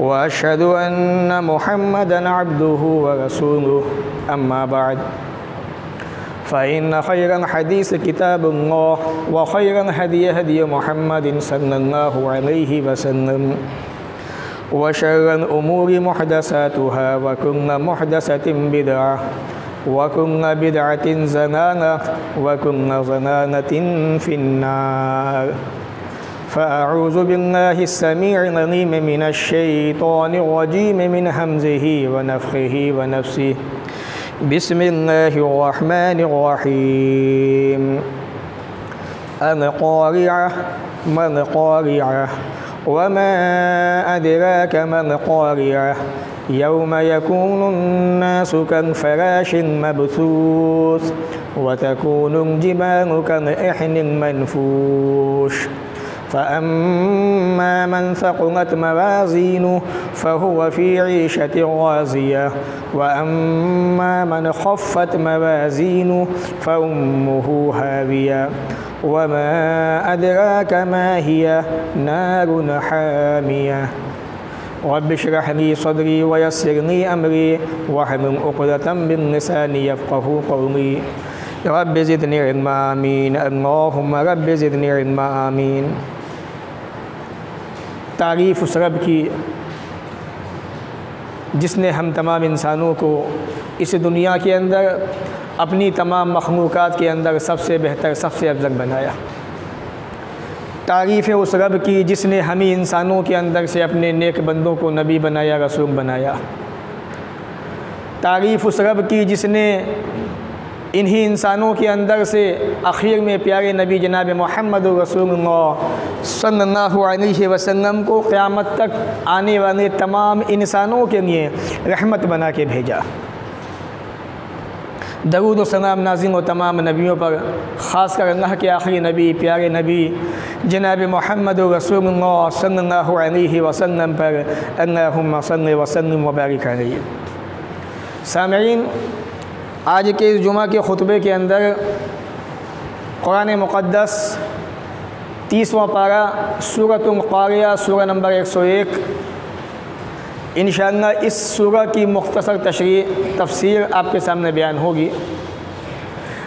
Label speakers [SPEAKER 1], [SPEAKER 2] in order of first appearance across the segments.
[SPEAKER 1] وأشهد أن محمدا عبده ورسوله. أما بعد فإن خير الحديث كتاب الله وخير الهدي هدي محمد صلى الله عليه وسلم وشر الأمور محدثاتها وكل محدثة بدعة وكل بدعة زلالة وكل زلالة في النار. فأعوذ بالله السميع العليم من الشيطان الرجيم من همزه ونفخه ونفسه. بسم الله الرحمن الرحيم. القارعة ما القارعة؟ وما أدراك ما القارعة؟ يوم يكون الناس كالفراش المبثوث وتكون الجبال كالإحن المنفوش. فأما من ثقلت موازينه فهو في عيشة راضية. وأما من خفت موازينه فأمه هاوية. وما أدراك ما هي نار حامية. رب اشرح لي صدري ويسر لي أمري واحلل عقدة من لساني يفقه قولي. رب زدني علما آمين. اللهم رب زدني علما آمين. تعریف اس رب کی جس نے ہم تمام انسانوں کو اس دنیا کے اندر، اپنی تمام مخلوقات کے اندر سب سے بہتر، سب سے افضل بنایا۔ تعریف اس رب کی جس نے ہمیں انسانوں کے اندر سے اپنے نیک بندوں کو نبی بنایا، رسول بنایا۔ تعریف اس رب کی جس نے انہی انسانوں کے اندر سے اخیر میں پیارے نبی جناب محمد رسول اللہ صلی اللہ علیہ وسلم کو قیامت تک آنے والے تمام انسانوں کے لیے رحمت بنا کے بھیجا۔ درود و سلام نازم و تمام نبیوں پر، خاص کر اللہ کے آخری نبی، پیارے نبی جناب محمد رسول اللہ صلی اللہ علیہ وسلم پر، اللہم صلی وسلم وبارک علیہ۔ سامعین آج کے اس جمعہ کے خطبے کے اندر قرآن مقدس تیسواں پارہ سورۃ القاریہ سورہ نمبر ایک سو ایک۔ انشاءاللہ اس سورہ کی مختصر تشریح، تفسیر آپ کے سامنے بیان ہوگی۔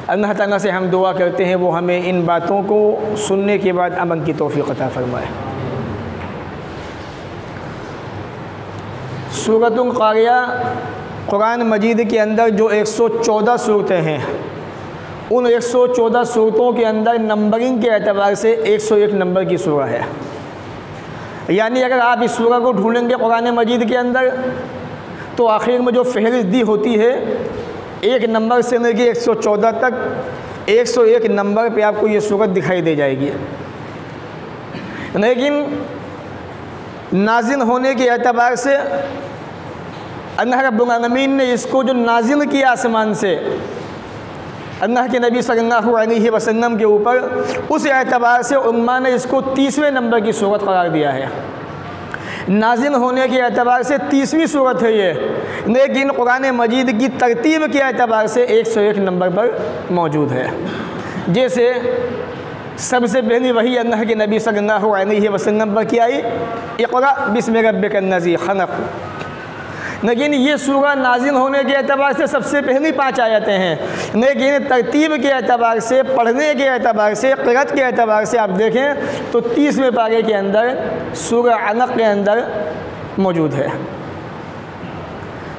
[SPEAKER 1] اللہ تعالیٰ سے ہم دعا کرتے ہیں، وہ ہمیں ان باتوں کو سننے کے بعد امن کی توفیق عطا فرمائے۔ سورۃ القاریہ قرآن مجید کے اندر جو ایک سو چودہ صورتیں ہیں، ان ایک سو چودہ صورتوں کے اندر نمبرنگ کے اعتبار سے ایک سو ایک نمبر کی سورہ ہے۔ یعنی اگر آپ اس سورہ کو ڈھونڈیں گے قرآن مجید کے اندر، تو آخر میں جو فہرست دی ہوتی ہے، ایک نمبر سے لے کے ایک سو چودہ تک ایک سو ایک نمبر پہ آپ کو یہ صورت دکھائی دے جائے گی۔ لیکن نازل ہونے کے اعتبار سے اللہ رب العالمین نے اس کو جو نازل کیا آسمان سے اللہ کے نبی صلی اللہ علیہ وسلم کے اوپر اس اعتبار سے علماء نے اس کو تیسویں نمبر کی صورت قرار دیا ہے نازل ہونے کے اعتبار سے تیسویں صورت ہے یہ لیکن قرآن مجید کی ترتیب کے اعتبار سے ایک سو ایک نمبر پر موجود ہے جیسے سب سے پہلی وہی اللہ کے نبی صلی اللہ علیہ وسلم پر کیا آئی اقرا بسم ربک الذی خلق لیکن یہ سورہ نازل ہونے کے اعتبار سے سب سے پہلی پانچ آیتیں ہیں۔ لیکن ترتیب کے اعتبار سے، پڑھنے کے اعتبار سے قرت کے اعتبار سے آپ دیکھیں تو تیسویں پارے کے اندر سورہ علق کے اندر موجود ہے۔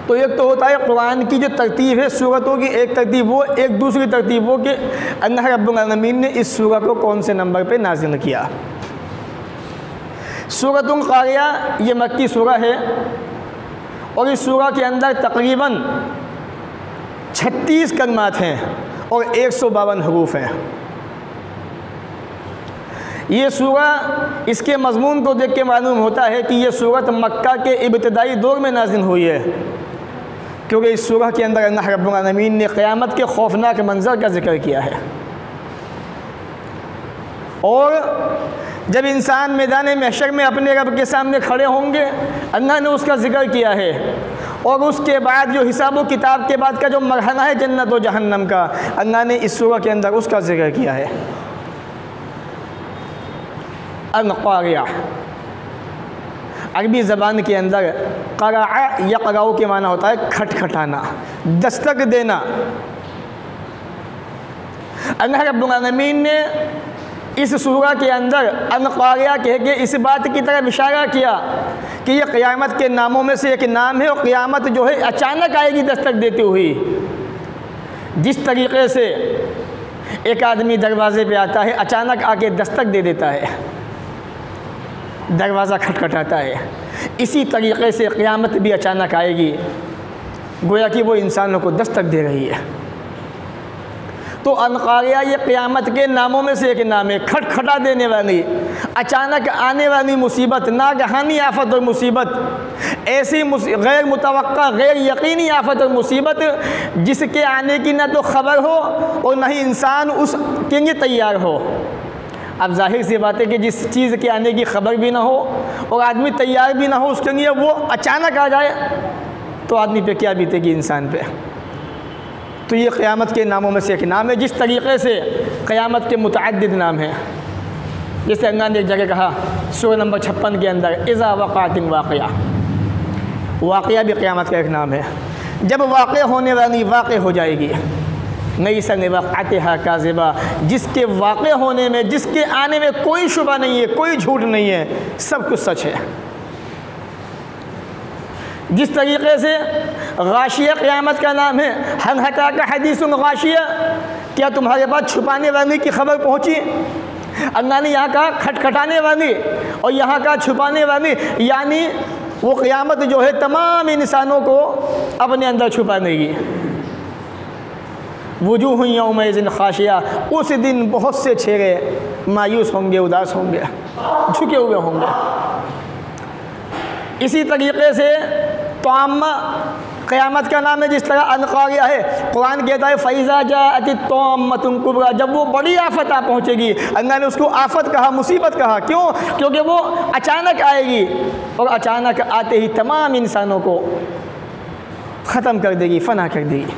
[SPEAKER 1] تو ایک تو ہوتا ہے قرآن کی جو ترتیب ہے صورتوں کی، ایک ترتیب وہ، ایک دوسری ترتیب وہ کہ اللہ رب العالمین نے اس سورہ کو کون سے نمبر پہ نازل کیا۔ سورۃ القاریہ یہ مکی سورہ ہے۔ اور اس سورہ کے اندر تقریباً چھتیس کلمات ہیں اور ایک سو باون حروف ہیں۔ یہ سورہ اس کے مضمون کو دیکھ کے معلوم ہوتا ہے کہ یہ سورت مکہ کے ابتدائی دور میں نازل ہوئی ہے۔ کیونکہ اس سورہ کے اندر اللہ رب العالمین نے قیامت کے خوفناک منظر کا ذکر کیا ہے۔ اور جب انسان میدان محشر میں اپنے رب کے سامنے کھڑے ہوں گے، اللہ نے اس کا ذکر کیا ہے۔ اور اس کے بعد جو حساب و کتاب کے بعد کا جو مرحلہ ہے جنت و جہنم کا، اللہ نے اس سورہ کے اندر اس کا ذکر کیا ہے۔ القاریہ عربی زبان کے اندر قرع یا قراؤ کے معنی ہوتا ہے کھٹ کھٹانا دستک دینا۔ اللہ رب العالمین نے اس سورہ کے اندر انقاریہ کہہ کے اس بات کی طرف اشارہ کیا کہ یہ قیامت کے ناموں میں سے ایک نام ہے اور قیامت جو ہے اچانک آئے گی دستک دیتی ہوئی جس طریقے سے ایک آدمی دروازے پہ آتا ہے، اچانک آ کے دستک دے دیتا ہے۔ دروازہ کھٹکھٹاتا ہے۔ اسی طریقے سے قیامت بھی اچانک آئے گی۔ گویا کہ وہ انسانوں کو دستک دے رہی ہے۔ تو انقاریہ یہ قیامت کے ناموں میں سے ایک نام ہے کھٹ کھٹا دینے والی، اچانک آنے والی مصیبت، ناگہانی آفت اور مصیبت۔ ایسی غیر متوقع، غیر یقینی آفت اور مصیبت جس کے آنے کی نہ تو خبر ہو اور نہ ہی انسان اس کے لیے تیار ہو۔ اب ظاہر سی بات ہے کہ جس چیز کے آنے کی خبر بھی نہ ہو اور آدمی تیار بھی نہ ہو، اس کے لیے وہ اچانک آ جائے تو آدمی پہ کیا بیتے گی انسان پہ؟ تو یہ قیامت کے ناموں میں سے ایک نام ہے، جس طریقے سے قیامت کے متعدد نام ہیں۔ جیسے اللہ نے ایک جگہ کہا، سورہ نمبر چھپن کے اندر، اذا وقات واقعہ واقعہ بھی قیامت کا ایک نام ہے۔ جب واقع ہونے والی واقع ہو جائے گی، نئی سنگ وقعت کاذبہ، جس کے واقع ہونے میں، جس کے آنے میں کوئی شبہ نہیں ہے، کوئی جھوٹ نہیں ہے، سب کچھ سچ ہے۔ جس طریقے سے غاشیہ قیامت کا نام ہے۔ ہن ہٹا کا حدیث غاشیہ کیا تمہارے پاس چھپانے والی کی خبر پہنچی؟ اللہ نے یہاں کہا کھٹکھٹانے والی اور یہاں کا چھپانے والی۔ یعنی وہ قیامت جو ہے، تمام انسانوں کو اپنے اندر چھپانے گی۔ وجوہ یوم دن خاشیہ اس دن بہت سے چھیرے مایوس ہوں گے، اداس ہوں گے، جھکے ہوئے ہوں گے۔ اسی طریقے سے توامہ قیامت کا نام ہے، جس طرح انقاریہ ہے۔ قرآن کہتا ہے فیضا جا اتی کبرا جب وہ بڑی آفت آ پہنچے گی، اللہ نے اس کو آفت کہا، مصیبت کہا۔ کیوں؟ کیونکہ وہ اچانک آئے گی اور اچانک آتے ہی تمام انسانوں کو ختم کر دے گی، فنا کر دے گی۔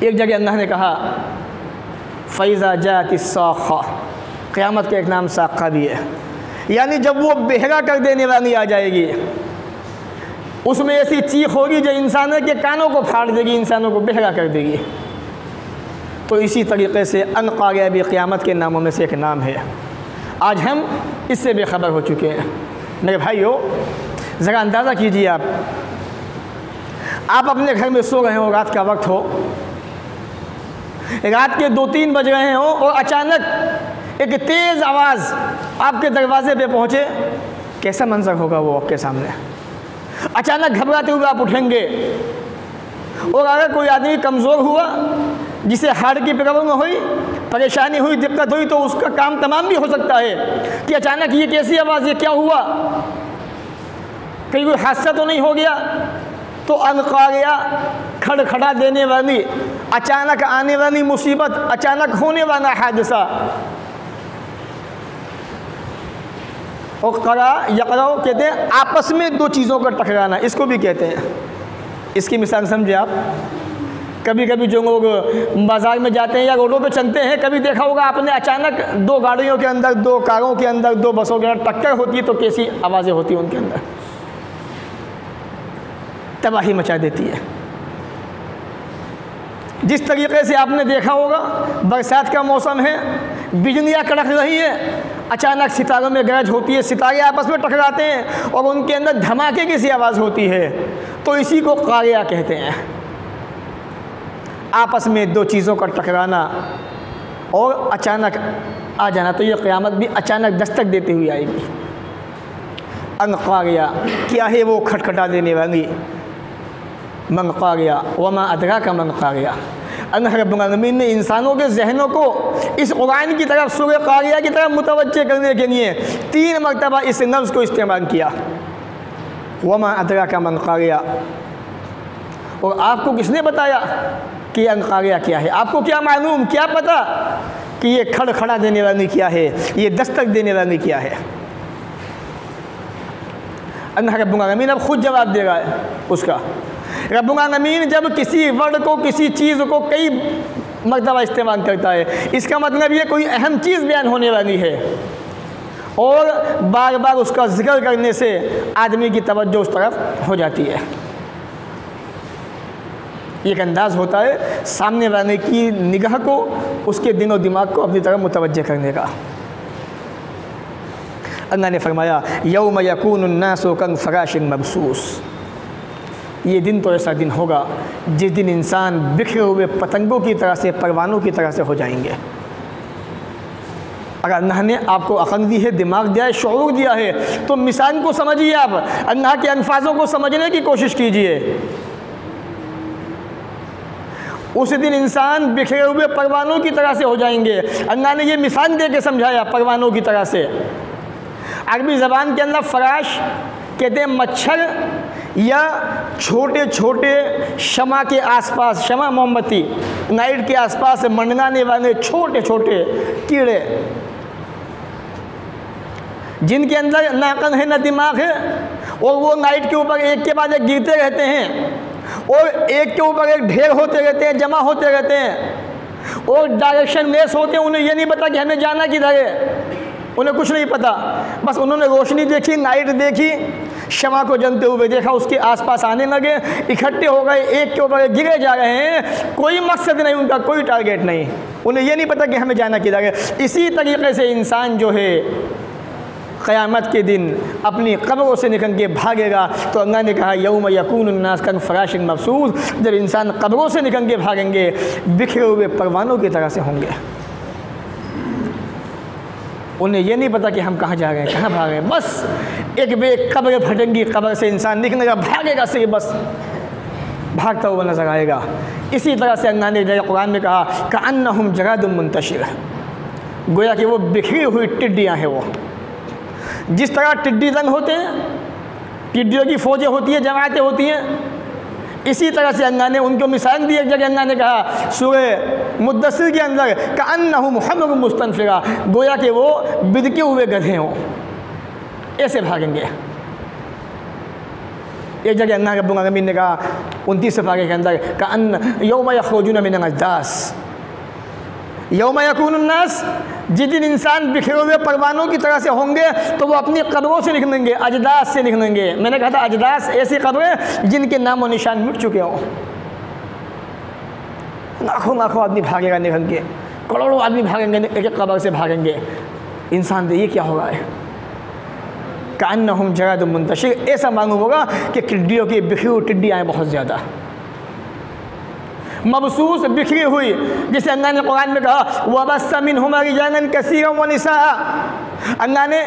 [SPEAKER 1] ایک جگہ اللہ نے کہا فیضا جاتی سوخہ قیامت کا ایک نام ساقہ بھی ہے۔ یعنی جب وہ بہرا کر دینے والی آ جائے گی اس میں ایسی چیخ ہوگی جو انسانوں کے کانوں کو پھاڑ دے گی، انسانوں کو بہرا کر دے گی۔ تو اسی طریقے سے انقاریہ بھی قیامت کے ناموں میں سے ایک نام ہے۔ آج ہم اس سے بے خبر ہو چکے ہیں۔ میرے بھائی ہو ذرا اندازہ کیجیے آپ۔ آپ اپنے گھر میں سو رہے ہو، رات کا وقت ہو۔ رات کے دو تین بج رہے ہوں اور اچانک ایک تیز آواز آپ کے دروازے پہ پہنچے۔ کیسا منظر ہوگا وہ آپ کے سامنے؟ اچانک گھبراتے ہوئے آپ اٹھیں گے۔ اور اگر کوئی آدمی کمزور ہوا، جسے ہارٹ کی پرابلم ہوئی، پریشانی ہوئی، دقت ہوئی، تو اس کا کام تمام بھی ہو سکتا ہے۔ کہ اچانک یہ کیسی آواز، یہ کیا ہوا؟ کہیں کوئی حادثہ تو نہیں ہو گیا؟ تو انقاریہ کھڑ کھڑا دینے والی، اچانک آنے والی مصیبت، اچانک ہونے والا حادثہ۔ اور قرا یقرا کہتے ہیں، آپس میں دو چیزوں کا ٹکرانا، اس کو بھی کہتے ہیں۔ اس کی مثال سمجھے آپ۔ کبھی کبھی جو لوگ بازار میں جاتے ہیں یا روڈوں پہ چلتے ہیں، کبھی دیکھا ہوگا آپ نے اچانک دو گاڑیوں کے اندر، دو کاروں کے اندر، دو بسوں کے اندر ٹکر ہوتی ہے تو کیسی آوازیں ہوتی ہیں ان کے اندر؟ تباہی مچا دیتی ہے۔ جس طریقے سے آپ نے دیکھا ہوگا، برسات کا موسم ہے، بجلیاں کڑک رہی ہیں اچانک ستاروں میں گرج ہوتی ہے، ستارے آپس میں ٹکراتے ہیں اور ان کے اندر دھماکے کی سی آواز ہوتی ہے۔ تو اسی کو قاریہ کہتے ہیں۔ آپس میں دو چیزوں کا ٹکرانا اور اچانک آ جانا، تو یہ قیامت بھی اچانک دستک دیتے ہوئی آئے گی۔ انقاریہ کیا ہے وہ کھٹکھٹا دینے والی؟ منقاریہ وما ادرا کا منقاریہ اللہ رب العالمین نے انسانوں کے ذہنوں کو اس قرآن کی طرف سورہ قاریہ کی طرف متوجہ کرنے کے لیے تین مرتبہ اس نفس کو استعمال کیا۔ وما ادرا کا من قاریہ اور آپ کو کس نے بتایا کہ یہ انقاریہ کیا ہے؟ آپ کو کیا معلوم؟ کیا پتہ کہ یہ کھڑ کھڑا دینے والی کیا ہے؟ یہ دستک دینے والی کیا ہے؟ اللہ رب العالمین اب خود جواب دے گا اس کا۔ رب العالمین جب کسی ورڈ کو، کسی چیز کو کئی مرتبہ استعمال کرتا ہے، اس کا مطلب یہ کوئی اہم چیز بیان ہونے والی ہے۔ اور بار بار اس کا ذکر کرنے سے آدمی کی توجہ اس طرف ہو جاتی ہے۔ ایک انداز ہوتا ہے سامنے والے کی نگاہ کو، اس کے دن و دماغ کو اپنی طرف متوجہ کرنے کا۔ اللہ نے فرمایا، یوم یقون الناس کن فراشن مبسوس۔ یہ دن تو ایسا دن ہوگا جس دن انسان بکھرے ہوئے پتنگوں کی طرح سے، پروانوں کی طرح سے ہو جائیں گے۔ اگر اللہ نے آپ کو عقل دی ہے، دماغ دیا ہے، شعور دیا ہے، تو مثال کو سمجھیے آپ۔ اللہ کے انفاظوں کو سمجھنے کی کوشش کیجیے۔ اس دن انسان بکھرے ہوئے پروانوں کی طرح سے ہو جائیں گے۔ اللہ نے یہ مثال دے کے سمجھایا پروانوں کی طرح سے۔ عربی زبان کے اندر فراش کہتے ہیں مچھر یا چھوٹے چھوٹے شمع کے آس پاس، شمع محمدی نائٹ کے آس پاس منڈلانے والے چھوٹے چھوٹے کیڑے، جن کے اندر ناکن ہے نہ دماغ ہے، اور وہ نائٹ کے اوپر ایک کے بعد ایک گرتے رہتے ہیں، اور ایک کے اوپر ایک ڈھیر ہوتے رہتے ہیں، جمع ہوتے رہتے ہیں، اور ڈائریکشن میس ہوتے ہیں، انہیں یہ نہیں پتا کہ ہمیں جانا کدھر ہے، انہیں کچھ نہیں پتا۔ بس انہوں نے روشنی دیکھی نائٹ دیکھی شمع کو جنتے ہوئے دیکھا، اس کے آس پاس آنے لگے، اکٹھے ہو گئے، ایک کے اوپر گرے جا رہے ہیں، کوئی مقصد نہیں، ان کا کوئی ٹارگیٹ نہیں۔ انہیں یہ نہیں پتا کہ ہمیں جانا کدھر ہے۔ اسی طریقے سے انسان جو ہے، قیامت کے دن اپنی قبروں سے نکل کے بھاگے گا۔ تو اللہ نے کہا، یوم یقون الناس کن فراش مفسوس جب انسان قبروں سے نکل کے بھاگیں گے، بکھرے ہوئے پروانوں کی طرح سے ہوں گے۔ انہیں یہ نہیں پتا کہ ہم کہاں جا رہے ہیں، کہاں بھاگ رہے ہیں۔ بس ایک بے قبر پھٹیں گی قبر سے انسان نکلے گا، بھاگے گا سی بس بھاگتا ہوا نظر آئے گا۔ اسی طرح سے اللہ نے قرآن میں کہا کہ انہم جراد منتشر گویا کہ وہ بکھری ہوئی ٹڈیاں ہیں وہ۔ جس طرح ٹڈی دن ہوتے ہیں، ٹڈیوں کی فوجیں ہوتی ہیں، جماعتیں ہوتی ہیں، اسی طرح سے اللہ نے ان کو مثال دی۔ ایک جگہ اللہ نے کہا، سورہ مدثر کے اندر کہ انہم حمر مستنفرہ گویا کہ وہ بدکے ہوئے گدھے ہوں ایسے بھاگیں گے ایک جگہ اللہ رب العالمین نے کہا انتیس صفحے کے اندر کہ ان یوم یخرجون من الاجداس یوم یکون الناس جس دن انسان بکھرے ہوئے پروانوں کی طرح سے ہوں گے تو وہ اپنی قبروں سے نکلیں گے اجداس سے نکلیں گے میں نے کہا تھا اجداس ایسی قبریں جن کے نام و نشان مٹ چکے ہوں لاکھوں لاکھوں آدمی بھاگے گا نکل کے کروڑوں آدمی بھاگیں گے ایک ایک قبر سے بھاگیں گے انسان یہ کیا ہو رہا ہے کانہم ان ہم منتشر۔ ایسا معلوم ہوگا کہ ٹڈیوں کی بکھری ہوئی ٹڈی آئیں بہت زیادہ۔ مبسوس بکھری ہوئی، جسے اللہ نے قرآن میں کہا، وبس من ہماری جانن کثیر و نساء اللہ نے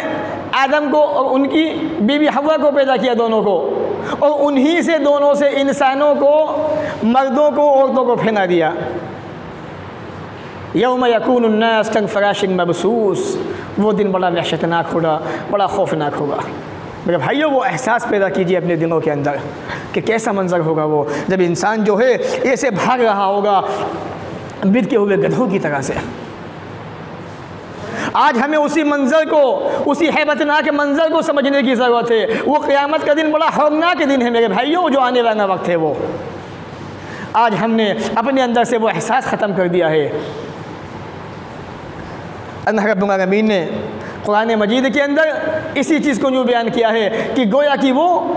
[SPEAKER 1] آدم کو اور ان کی بیوی بی ہوا کو پیدا کیا دونوں کو۔ اور انہی سے دونوں سے انسانوں کو، مردوں کو، عورتوں کو پھینا دیا۔ یوم یقون الناس کنگ فراشنگ مبسوس، وہ دن بڑا وحشتناک ہوگا، بڑا خوفناک ہوگا۔ میرے بھائیو، وہ احساس پیدا کیجیے اپنے دنوں کے اندر کہ کیسا منظر ہوگا وہ۔ جب انسان جو ہے، ایسے بھاگ رہا ہوگا بد کے ہوئے گدھوں کی طرح سے۔ آج ہمیں اسی منظر کو، اسی حیبت ناک منظر کو سمجھنے کی ضرورت ہے۔ وہ قیامت کا دن بڑا ہولناک دن ہے میرے بھائیوں جو آنے والا وقت ہے وہ۔ آج ہم نے اپنے اندر سے وہ احساس ختم کر دیا ہے۔ اللہ رب العالمین نے قرآن مجید کے اندر اسی چیز کو یوں بیان کیا ہے کہ گویا کہ وہ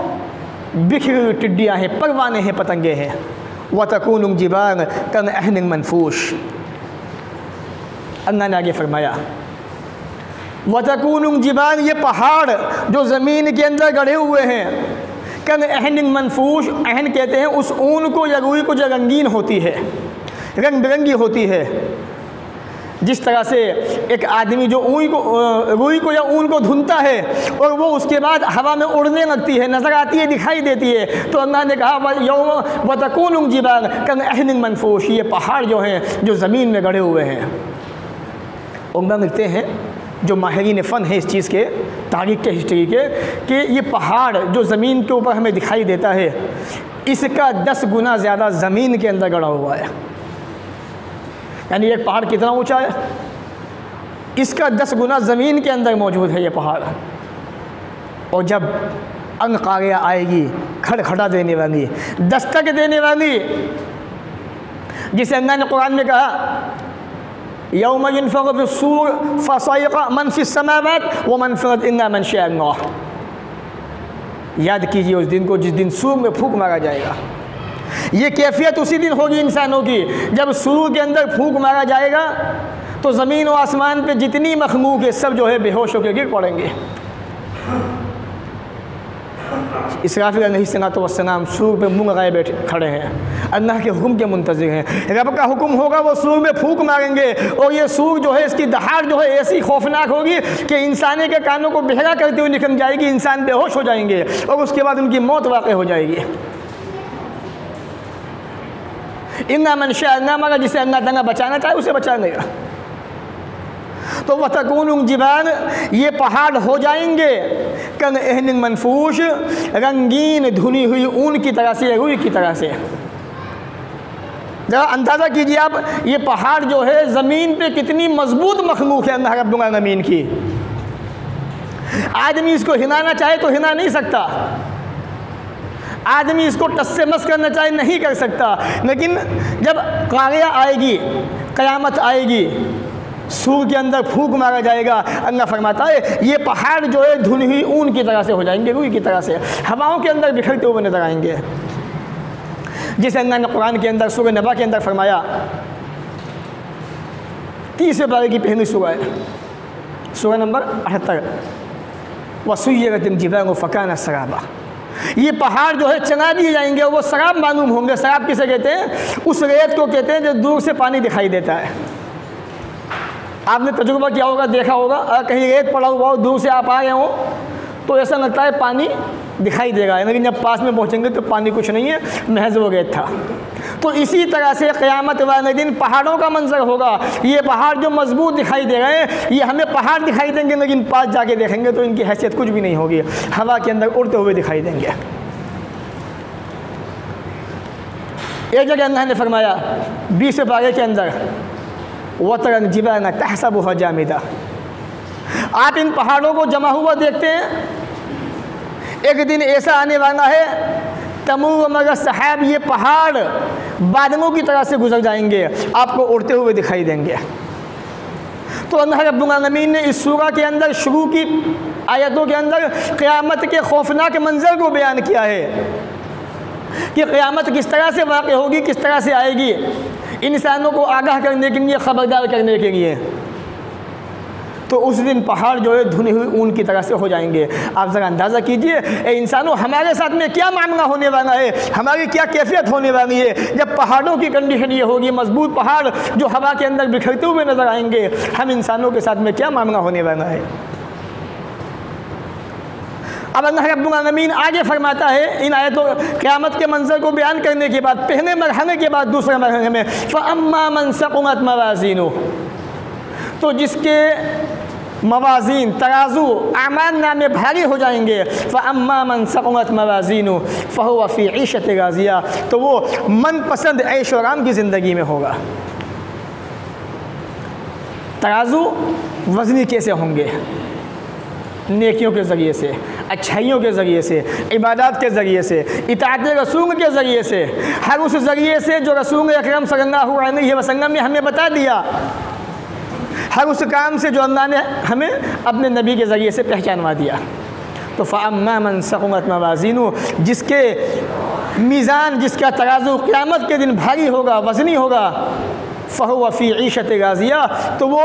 [SPEAKER 1] بکھری ہوئی ٹڈیاں ہیں پروانے ہیں پتنگے ہیں۔ وہ تکون جبان کن اہن منفوش۔ اللہ نے آگے فرمایا وہ جبان، یہ پہاڑ جو زمین کے اندر گڑے ہوئے ہیں۔ کن اہن منفوش اہن کہتے ہیں، اس اون کو یا روئی کو جو رنگین ہوتی ہے، رنگ برنگی ہوتی ہے۔ جس طرح سے ایک آدمی جو کو روئی کو یا اون کو دھنتا ہے اور وہ اس کے بعد ہوا میں اڑنے لگتی ہے، نظر آتی ہے، دکھائی دیتی ہے، تو اللہ نے کہا یوم و تکون کن اہن منفوش یہ پہاڑ جو ہیں، جو زمین میں گڑے ہوئے ہیں۔ عمدہ لکھتے ہیں، جو ماہرین فن ہیں اس چیز کے، تاریخ کے، ہسٹری کے، کہ یہ پہاڑ جو زمین کے اوپر ہمیں دکھائی دیتا ہے، اس کا دس گنا زیادہ زمین کے اندر گڑا ہوا ہے۔ یعنی ایک پہاڑ کتنا اونچا ہے؟ اس کا دس گنا زمین کے اندر موجود ہے یہ پہاڑ۔ اور جب انگ قاریہ آئے گی، کھڑ کھڑا دینے والی، دستک دینے والی، جسے اللہ نے قرآن میں کہا، یوم ينفق في الصور فصيق من في السماوات ومن في الارض الا من شاء الله یاد کیجیے اس دن کو جس دن سور میں پھونک مارا جائے گا۔ یہ کیفیت اسی دن ہوگی انسانوں کی جب سور کے اندر پھونک مارا جائے گا، تو زمین و آسمان پہ جتنی مخلوق ہے، سب جو ہے بے ہوش ہو کے گر پڑیں گے۔ اسرافی علیہ السلام والسلام سور پہ منہ لگائے بیٹھے کھڑے ہیں۔ اللہ کے حکم کے منتظر ہیں۔ رب کا حکم ہوگا، وہ سور میں پھونک ماریں گے۔ اور یہ سور جو ہے، اس کی دہاڑ جو ہے، ایسی خوفناک ہوگی کہ انسانی کے کانوں کو بہرا کرتے ہوئے نکل جائے گی، انسان بے ہوش ہو جائیں گے اور اس کے بعد ان کی موت واقع ہو جائے گی۔ انا منشا اللہ مگر جسے اللہ تعالیٰ بچانا چاہے اسے بچا لے گا تو وہ تکون جبان یہ پہاڑ ہو جائیں گے کنگ اہن منفوش رنگین دھنی ہوئی اون کی طرح سے روئی کی طرح سے ذرا اندازہ کیجیے آپ یہ پہاڑ جو ہے زمین پہ کتنی مضبوط مخلوق ہے اللہ رب العالمین کی آدمی اس کو ہلانا چاہے تو ہلا نہیں سکتا آدمی اس کو ٹس سے مس کرنا چاہے نہیں کر سکتا۔ لیکن جب قاریہ آئے گی، قیامت آئے گی، سور کے اندر پھونک مارا جائے گا، اللہ فرماتا ہے، یہ پہاڑ جو ہے دھن ہوئی اون کی طرح سے ہو جائیں گے، روئی کی طرح سے۔ ہواؤں کے اندر بکھرتے ہوئے نظر آئیں گے۔ جسے اللہ نے قرآن کے اندر، سورہ نبا کے اندر فرمایا، تیسرے بارے کی پہلی سورہ ہے۔ سورہ نمبر اٹھہتر وسوئی دن جبان و فقان سرابا۔ یہ پہاڑ جو ہے چنا دیے جائیں گے وہ سراب معلوم ہوں گے۔ سراب کسے کہتے ہیں؟ اس ریت کو کہتے ہیں جو دور سے پانی دکھائی دیتا ہے۔ آپ نے تجربہ کیا ہوگا، دیکھا ہوگا۔ اگر کہیں ریت پڑا ہوا ہو، دور سے آپ آ گئے ہوں، تو ایسا لگتا ہے پانی دکھائی دے گا۔ یعنی لیکن جب پاس میں پہنچیں گے تو پانی کچھ نہیں ہے، محض وہ ریت تھا۔ تو اسی طرح سے قیامت والے دن پہاڑوں کا منظر ہوگا۔ یہ پہاڑ جو مضبوط دکھائی دے رہے ہیں، یہ ہمیں پہاڑ دکھائی دیں گے، لیکن پاس جا کے دیکھیں گے تو ان کی حیثیت کچھ بھی نہیں ہوگی۔ ہوا کے اندر اڑتے ہوئے دکھائی دیں گے۔ ایک جگہ اللہ نے فرمایا، بیس پارے کے اندر وہ وطرن جبان تحسب جامدہ آپ ان پہاڑوں کو جمع ہوا دیکھتے ہیں۔ ایک دن ایسا آنے والا ہے تمور مگر صحاب یہ پہاڑ بادلوں کی طرح سے گزر جائیں گے، آپ کو اڑتے ہوئے دکھائی دیں گے۔ تو اللہ رب العالمین نے اس سورہ کے اندر شروع کی آیتوں کے اندر قیامت کے خوفناک منظر کو بیان کیا ہے کہ قیامت کس طرح سے واقع ہوگی، کس طرح سے آئے گی، انسانوں کو آگاہ کرنے کے لیے، خبردار کرنے کے لیے۔ تو اس دن پہاڑ جو ہے دھنی ہوئی اون کی طرح سے ہو جائیں گے۔ آپ ذرا اندازہ کیجیے، اے انسانوں، ہمارے ساتھ میں کیا معاملہ ہونے والا ہے؟ ہماری کیا کیفیت ہونے والی ہے؟ جب پہاڑوں کی کنڈیشن یہ ہوگی، مضبوط پہاڑ جو ہوا کے اندر بکھرتے ہوئے نظر آئیں گے، ہم انسانوں کے ساتھ میں کیا معاملہ ہونے والا ہے؟ اب اللہ رب العالمین آگے فرماتا ہے، ان آیتوں قیامت کے منظر کو بیان کرنے کے بعد، پہلے مرحلے کے بعد دوسرے مرحلے میں، فَأَمَّا مَنْ سَقُمَتْ مَوَازِينُ تو جس کے موازین، ترازو، اعمال نامے بھاری ہو جائیں گے۔ فَأَمَّا مَنْ سَقُمَتْ مَوَازِينُ فَهُوَ فِي عِيشَةِ غَازِيَا تو وہ من پسند عیش و رام کی زندگی میں ہوگا۔ ترازو وزنی کیسے ہوں گے؟ نیکیوں کے ذریعے سے، اچھائیوں کے ذریعے سے، عبادات کے ذریعے سے، اطاعت رسول کے ذریعے سے۔ ہر اس ذریعے سے جو رسول اکرم صلی اللہ علیہ وسلم نے ہمیں بتا دیا۔ ہر اس کام سے جو اللہ نے ہمیں اپنے نبی کے ذریعے سے پہچانوا دیا۔ تو فَأَمَّا مَنْ سَقُمَتْ مَوَازِينُ، جس کے میزان، جس کا ترازو قیامت کے دن بھاری ہوگا، وزنی ہوگا فہو فی عیشت غازیہ تو وہ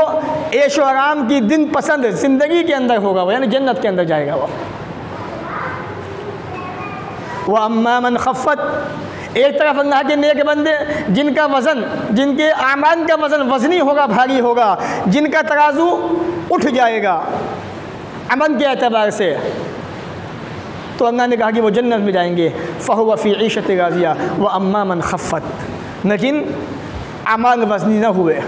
[SPEAKER 1] عیش و آرام کی دن پسند زندگی کے اندر ہوگا وہ یعنی جنت کے اندر جائے گا وہ۔ وہ امام خفت ایک طرف اللہ کے نیک بندے، جن کا وزن، جن کے اعمال کا وزن وزنی ہوگا، بھاری ہوگا، جن کا ترازو اٹھ جائے گا امن کے اعتبار سے۔ تو اللہ نے کہا کہ وہ جنت میں جائیں گے۔ فہو فی عیشت غازیہ وہ امام خفت۔ لیکن اعمال وزنی نہ ہوئے۔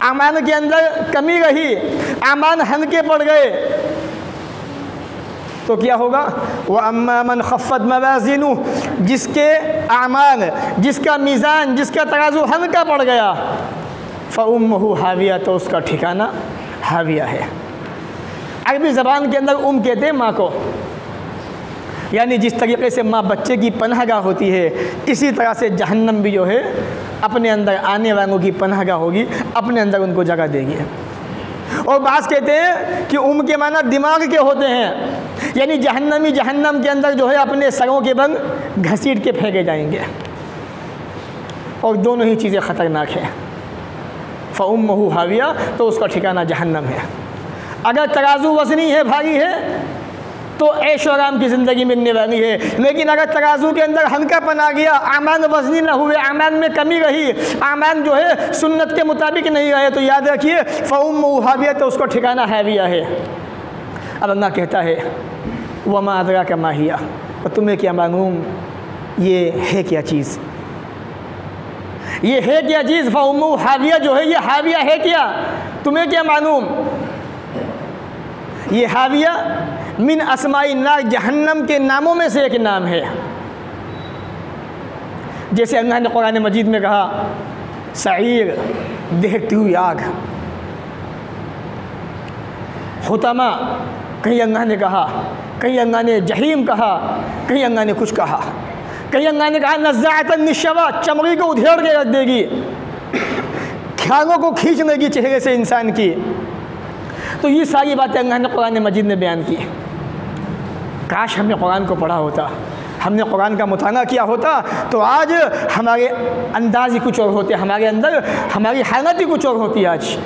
[SPEAKER 1] اعمال کے اندر کمی رہی۔ امان ہلکے پڑ گئے۔ تو کیا ہوگا؟ وہ مَنْ خفت مَوَازِنُ جس کے اعمال، جس کا میزان، جس کا ترازو ہلکا پڑ گیا فعم ہو حاویہ، تو اس کا ٹھکانہ حاویہ ہے۔ عربی زبان کے اندر ام کہتے ہیں ماں کو۔ یعنی جس طریقے سے ماں بچے کی پناہ گاہ ہوتی ہے، اسی طرح سے جہنم بھی جو ہے، اپنے اندر آنے والوں کی پناہ گاہ ہوگی، اپنے اندر ان کو جگہ دے گی۔ اور بعض کہتے ہیں کہ ام کے معنی دماغ کے ہوتے ہیں۔ یعنی جہنمی جہنم کے اندر جو ہے اپنے سروں کے بند گھسیٹ کے پھینکے جائیں گے۔ اور دونوں ہی چیزیں خطرناک ہیں۔ فَأُمَّهُ مہو حاویہ، تو اس کا ٹھکانہ جہنم ہے۔ اگر ترازو وزنی ہے، بھاری ہے، تو عیش و آرام کی زندگی ملنے والی ہے۔ لیکن اگر ترازو کے اندر ہلکا پن آ گیا امان وزنی نہ ہوئے امان میں کمی رہی امان جو ہے سنت کے مطابق نہیں رہے، تو یاد رکھیے فعم حَوِيَا حاویہ، تو اس کا ٹھکانہ حاویہ ہے۔ اب اللہ کہتا ہے وہ معذرا کا ماہیہ اور تمہیں کیا معلوم؟ یہ ہے کیا چیز؟ یہ ہے کیا چیز؟ فعم حاویہ جو ہے، یہ حاویہ ہے کیا؟ تمہیں کیا معلوم؟ یہ حاویہ من اسمائی نار جہنم کے ناموں میں سے ایک نام ہے۔ جیسے اللہ نے قرآن مجید میں کہا، سعیر دہتی ہوئی آگ۔ ختمہ کہیں اللہ نے کہا، کہیں انگا نے جہیم کہا، کہیں اللہ نے کچھ کہا۔ کہیں اللہ نے کہا نزاعت النشوا چمغی کو ادھیڑ کے رکھ دے گی۔ کھانوں کو کھینچنے کی چہرے سے انسان کی۔ تو یہ ساری باتیں اللہ نے قرآن مجید نے بیان کی۔ کاش ہم نے قرآن کو پڑھا ہوتا۔ ہم نے قرآن کا مطالعہ کیا ہوتا۔ تو آج ہمارے انداز ہی کچھ اور ہوتے، ہمارے اندر ہماری حیرت ہی کچھ اور ہوتی آج۔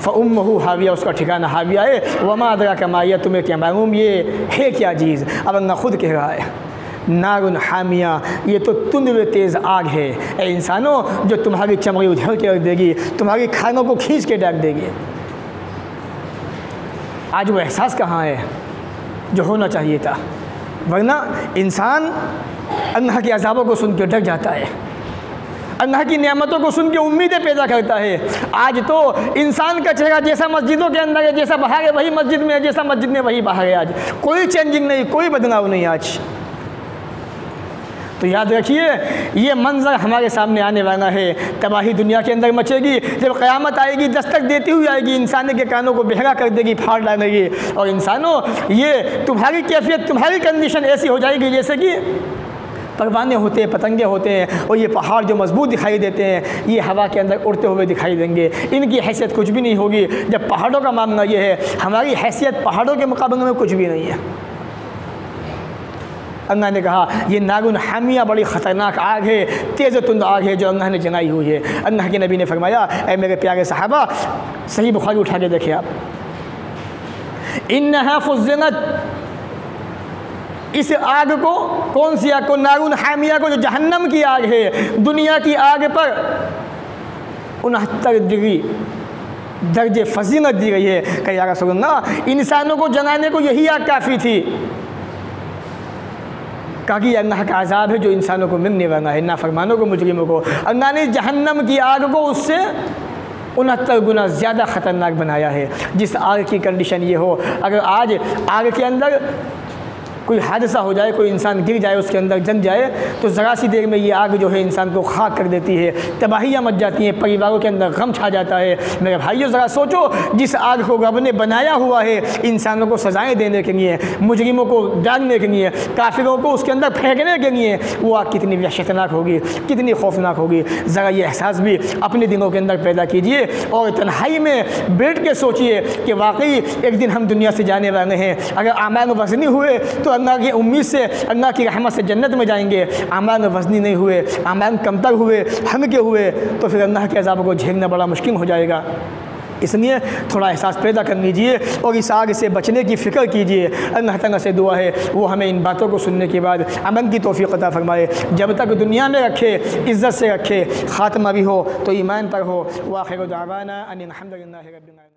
[SPEAKER 1] فَأُمَّهُ حَاوِيَا حاویہ، اس کا ٹھکانہ حاویہ ہے۔ وما دَرَا کا مایہ تمہیں کیا معلوم؟ یہ ہے کیا چیز؟ اب اللہ خود کہہ رہا ہے نارن حامیہ، یہ تو تندوے و تیز آگ ہے۔ اے انسانوں، جو تمہاری چمڑی ادھر کے رکھ دے گی، تمہاری کھانوں کو کھینچ کے ڈاک دے گی۔ آج وہ احساس کہاں ہے؟ جو ہونا چاہیے تھا۔ ورنہ انسان اللہ کے عذابوں کو سن کے ڈر جاتا ہے۔ اللہ کی نعمتوں کو سن کے امیدیں پیدا کرتا ہے۔ آج تو انسان کا چہرہ جیسا مسجدوں کے اندر ہے، جیسا باہر ہے، وہی مسجد میں ہے، جیسا مسجد میں وہی باہر ہے آج۔ کوئی چینجنگ نہیں، کوئی بدلاؤ نہیں آج۔ تو یاد رکھیے، یہ منظر ہمارے سامنے آنے والا ہے۔ تباہی دنیا کے اندر مچے گی، جب قیامت آئے گی، دستک دیتی ہوئی آئے گی، انسان کے کانوں کو بہرا کر دے گی، پھاڑ ڈالے گی۔ اور انسانوں، یہ تمہاری کیفیت، تمہاری کنڈیشن ایسی ہو جائے گی جیسے کہ پروانے ہوتے ہیں پتنگے ہوتے ہیں اور یہ پہاڑ جو مضبوط دکھائی دیتے ہیں، یہ ہوا کے اندر اڑتے ہوئے دکھائی دیں گے۔ ان کی حیثیت کچھ بھی نہیں ہوگی۔ جب پہاڑوں کا معاملہ یہ ہے، ہماری حیثیت پہاڑوں کے مقابلے میں کچھ بھی نہیں ہے۔ اللہ نے کہا، یہ ناگن حامیہ بڑی خطرناک آگ ہے، تیز و تند آگ ہے جو اللہ نے جنائی ہوئی ہے۔ اللہ کے نبی نے فرمایا، اے میرے پیارے صحابہ، صحیح بخاری اٹھا کے دیکھیں آپ۔ انہا فزنت اس آگ کو کون سی آگ کو؟ نارون حامیہ کو، جو جہنم کی آگ ہے، دنیا کی آگ پر انہتر ڈگری درجے فضیمت دی گئی ہے۔ کہ یا رسول اللہ، انسانوں کو جنانے کو یہی آگ کافی تھی۔ کہا کہ یہ اللہ کا عذاب ہے جو انسانوں کو ملنے والا ہے، نافرمانوں کو، مجرموں کو۔ اللہ نے جہنم کی آگ کو اس سے انہتر گنا زیادہ خطرناک بنایا ہے۔ جس آگ کی کنڈیشن یہ ہو، اگر آج آگ کے اندر کوئی حادثہ ہو جائے، کوئی انسان گر جائے، اس کے اندر جن جائے، تو ذرا سی دیر میں یہ آگ جو ہے انسان کو خاک کر دیتی ہے، تباہیاں مچ جاتی ہیں، پریواروں کے اندر غم چھا جاتا ہے۔ میرے بھائیو، ذرا سوچو، جس آگ کو رب نے بنایا ہوا ہے، انسانوں کو سزائیں دینے کے لیے، مجرموں کو ڈالنے کے لیے، کافروں کو اس کے اندر پھینکنے کے لیے، وہ آگ کتنی وحشتناک ہوگی، کتنی خوفناک ہوگی۔ ذرا یہ احساس بھی اپنے دنوں کے اندر پیدا کیجیے اور تنہائی میں بیٹھ کے سوچئے کہ واقعی ایک دن ہم دنیا سے جانے والے ہیں۔ اگر آمان وزنی ہوئے تو اللہ کی امید سے اللہ کی رحمت سے جنت میں جائیں گے۔ آمان وزنی نہیں ہوئے، اعمال کمتر ہوئے ہم کے ہوئے، تو پھر اللہ کے عذاب کو جھیلنا بڑا مشکل ہو جائے گا۔ اس لیے تھوڑا احساس پیدا کر لیجیے اور اس آگ سے بچنے کی فکر کیجیے۔ اللہ تعالیٰ سے دعا ہے، وہ ہمیں ان باتوں کو سننے کے بعد امن کی توفیق عطا فرمائے۔ جب تک دنیا میں رکھے، عزت سے رکھے، خاتمہ بھی ہو، تو ایمان پر ہو۔ واخر دعوانا ان الحمدللہ رب العالمین۔